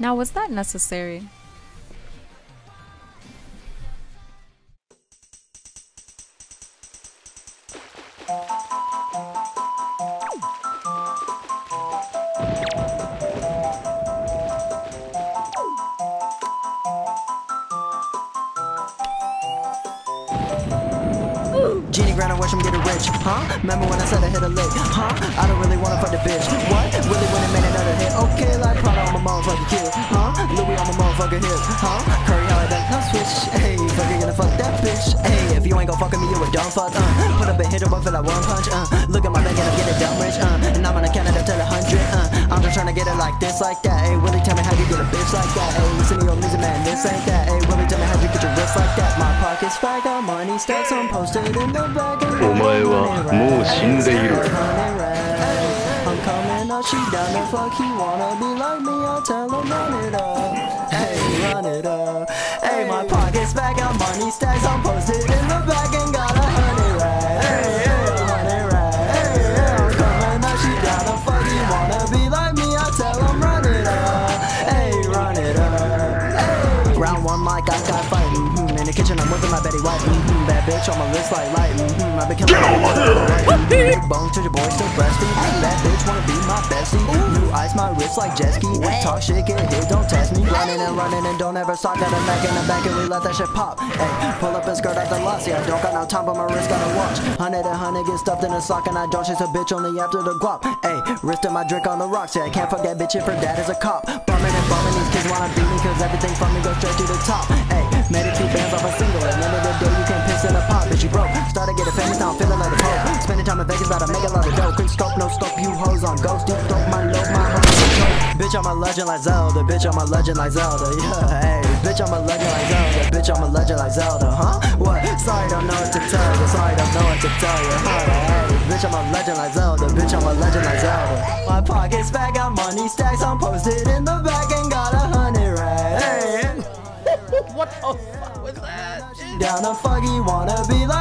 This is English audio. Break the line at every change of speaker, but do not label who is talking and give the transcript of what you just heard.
Now, was that necessary?
Genie grind, I wish I'm getting rich, huh? Remember when I said I hit a lick, huh? I don't really wanna fuck the bitch, what? Really when it made another hit, okay, like Prada on my motherfucking kid, huh? Louis on my motherfucking hip, huh? Curry how I done, no switch, hey, fuck you gonna fuck that bitch, hey, if you ain't gon' fuck with me, you a dumb fuck, uh, put up a hit or one for that one punch, uh, look at my bank and I'm getting dumb rich, uh, and I'm gonna count it up to the hundred, uh, I'm just trying to get it like this, like that, hey, Willy, tell me how you get a bitch like that, hey, listen to your music, man, this ain't that, my pockets fat, got money stacks, I'm posted in the bag, and
お前はもう死んでいる
I'm coming up, she down the fuck, he wanna be like me, I'll tell him run it up. Hey, run it up. Hey, my pockets back, got money stacks, I'm posted in the back and got a hundred racks. Hey, hey, a hundred racks. Hey, hey, I'm coming up, she down the fuck, he wanna be like me, I'll tell him run it up. Hey, run it up. Hey. Round one, like I got fighting. In the kitchen, I'm whipping my Betty White. Mm-hmm. Bad bitch on my wrist like light. Mm-hmm. I've been killing mm-hmm. Big bone to your boy still breastfeed. That bitch wanna be my bestie. New ice, my wrist like jet ski. Talk shit, get hit, don't test me. Running and running and don't ever stop. Got a Mac in the back and we let that shit pop. Hey, pull up and skirt out the loss. Yeah, I don't got no time, but my wrist got a watch. Hundred and hundred get stuffed in a sock and I don't chase a bitch only after the guap. Hey, wrist in my drink on the rocks. Yeah, I can't fuck that bitch if her dad is a cop. Bumming and bumming, these kids wanna beat me cause everything from me goes straight to the top. Hey, made it two bands off a single. At the end of the day, you can't piss in a pot, bitch, you broke. Started getting famous, now I'm feeling like a pro. Spending time in Vegas, about to make a lot of dough. Quick scope, no scope, you hoes on ghost. Deep throat, my low, my hoes. Bitch, I'm a legend like Zelda. Bitch, I'm a legend like Zelda. Yeah, hey. Bitch, I'm a legend like Zelda. Bitch, I'm a legend like Zelda. Huh? What? Sorry, don't know what to tell you. Sorry, don't know what to tell you. Huh? Hey. Bitch, I'm a legend like Zelda. Bitch, I'm a legend like Zelda. My pockets fat, got money stacks. I'm posted in the back
The fuck was that?
Down fuck, he wanna be like